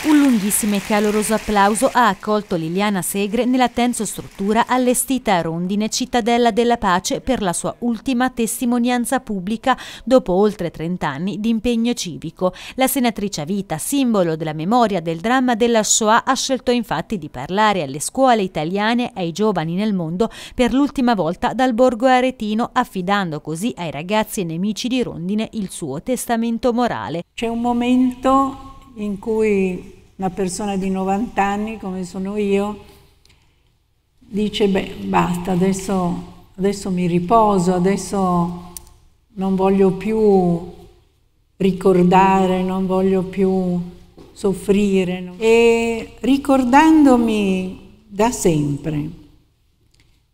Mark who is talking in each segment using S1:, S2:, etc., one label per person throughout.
S1: Un lunghissimo e caloroso applauso ha accolto Liliana Segre nella tenso struttura allestita a Rondine, cittadella della pace, per la sua ultima testimonianza pubblica dopo oltre 30 anni di impegno civico. La senatrice a vita, simbolo della memoria del dramma della Shoah, ha scelto infatti di parlare alle scuole italiane e ai giovani nel mondo per l'ultima volta dal borgo aretino, affidando così ai ragazzi e nemici di Rondine il suo testamento morale.
S2: C'è un momento in cui una persona di 90 anni, come sono io, dice, beh, basta, adesso, adesso mi riposo, adesso non voglio più ricordare, non voglio più soffrire. E ricordandomi da sempre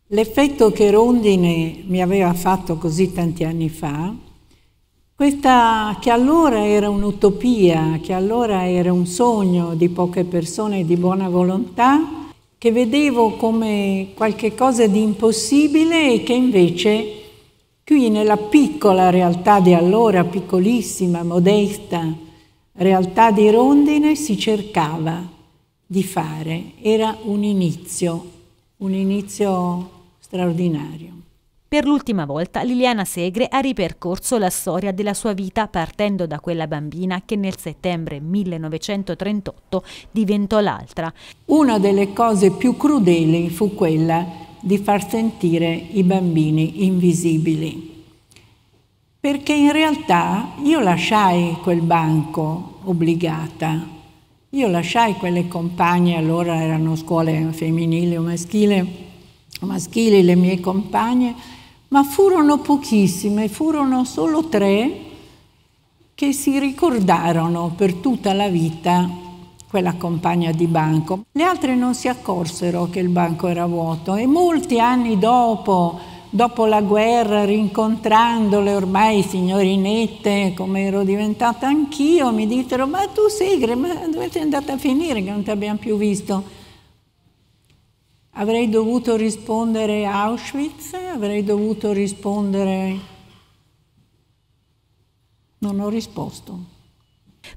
S2: l'effetto che Rondine mi aveva fatto così tanti anni fa, questa che allora era un'utopia, che allora era un sogno di poche persone di buona volontà, che vedevo come qualcosa di impossibile e che invece qui nella piccola realtà di allora, piccolissima, modesta realtà di Rondine, si cercava di fare. Era un inizio, un inizio straordinario.
S1: Per l'ultima volta Liliana Segre ha ripercorso la storia della sua vita partendo da quella bambina che nel settembre 1938 diventò l'altra.
S2: Una delle cose più crudeli fu quella di far sentire i bambini invisibili. Perché in realtà io lasciai quel banco obbligata, io lasciai quelle compagne, allora erano scuole femminili o maschili, maschili le mie compagne, ma furono pochissime, furono solo tre che si ricordarono per tutta la vita quella compagna di banco. Le altre non si accorsero che il banco era vuoto e molti anni dopo, dopo la guerra, rincontrandole ormai signorinette come ero diventata anch'io, mi dissero ma tu Segre, ma dove sei andata a finire che non ti abbiamo più visto? Avrei dovuto rispondere a Auschwitz, avrei dovuto rispondere... Non ho risposto.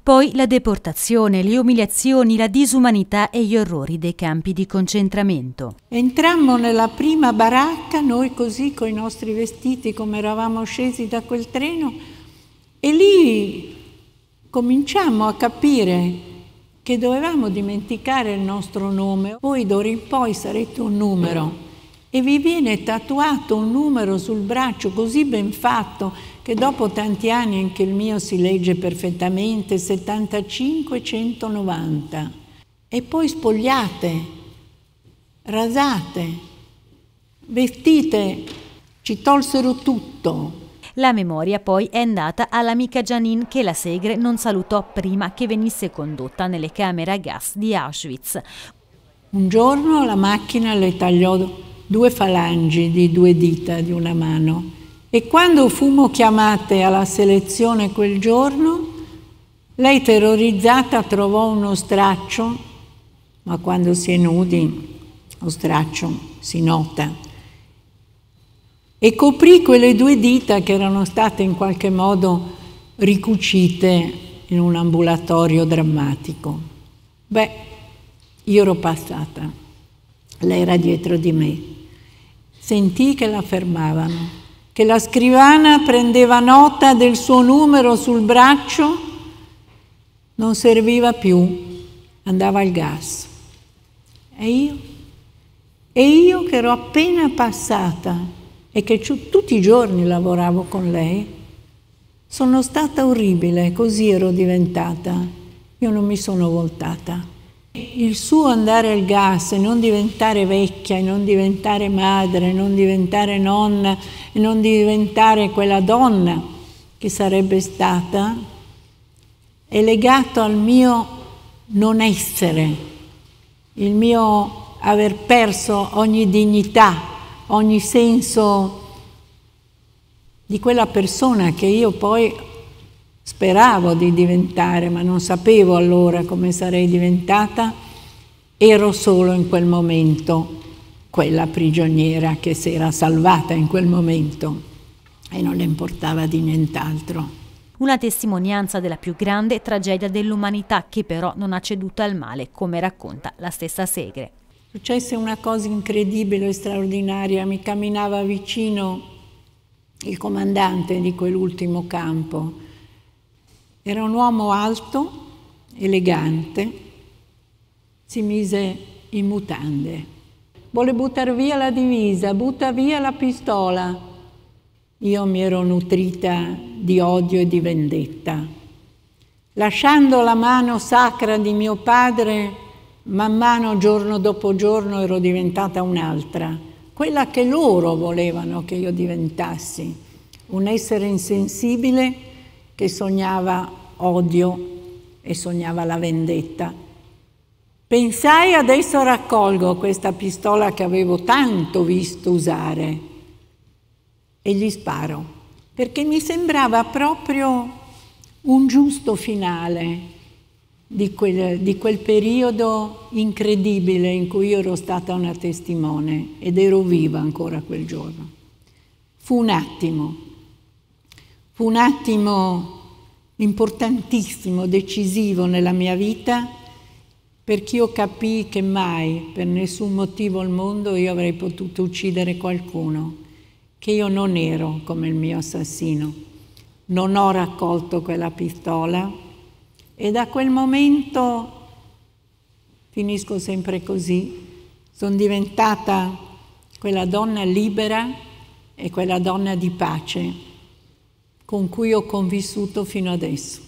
S1: Poi la deportazione, le umiliazioni, la disumanità e gli orrori dei campi di concentramento.
S2: Entrammo nella prima baracca, noi così con i nostri vestiti come eravamo scesi da quel treno, e lì cominciamo a capire che dovevamo dimenticare il nostro nome. Voi d'ora in poi sarete un numero e vi viene tatuato un numero sul braccio così ben fatto che dopo tanti anni anche il mio si legge perfettamente, 75-190. E poi spogliate, rasate, vestite, ci tolsero tutto
S1: la memoria poi è andata all'amica Janine che la Segre non salutò prima che venisse condotta nelle camere a gas di Auschwitz.
S2: Un giorno la macchina le tagliò due falangi di due dita di una mano e quando fummo chiamate alla selezione quel giorno, lei terrorizzata trovò uno straccio, ma quando si è nudi lo straccio si nota e coprì quelle due dita che erano state in qualche modo ricucite in un ambulatorio drammatico. Beh, io ero passata, lei era dietro di me. Sentii che la fermavano, che la scrivana prendeva nota del suo numero sul braccio, non serviva più, andava al gas. E io? E io che ero appena passata e che tutti i giorni lavoravo con lei, sono stata orribile, così ero diventata. Io non mi sono voltata. Il suo andare al gas e non diventare vecchia, e non diventare madre, non diventare nonna, e non diventare quella donna che sarebbe stata, è legato al mio non essere, il mio aver perso ogni dignità, ogni senso di quella persona che io poi speravo di diventare, ma non sapevo allora come sarei diventata, ero solo in quel momento quella prigioniera che si era salvata in quel momento e non le importava di nient'altro.
S1: una testimonianza della più grande tragedia dell'umanità che però non ha ceduto al male, come racconta la stessa Segre.
S2: Successe una cosa incredibile e straordinaria, mi camminava vicino il comandante di quell'ultimo campo. Era un uomo alto, elegante, si mise in mutande. Vuole buttare via la divisa, butta via la pistola. Io mi ero nutrita di odio e di vendetta. Lasciando la mano sacra di mio padre, man mano, giorno dopo giorno, ero diventata un'altra quella che loro volevano che io diventassi, un essere insensibile che sognava odio e sognava la vendetta. Pensai adesso raccolgo questa pistola che avevo tanto visto usare e gli sparo, perché mi sembrava proprio un giusto finale di quel, di quel, periodo incredibile in cui io ero stata una testimone ed ero viva ancora quel giorno. Fu un attimo, fu un attimo importantissimo, decisivo nella mia vita perché io capii che mai, per nessun motivo al mondo, io avrei potuto uccidere qualcuno, che io non ero come il mio assassino. Non ho raccolto quella pistola, e da quel momento finisco sempre così, sono diventata quella donna libera e quella donna di pace con cui ho convissuto fino adesso.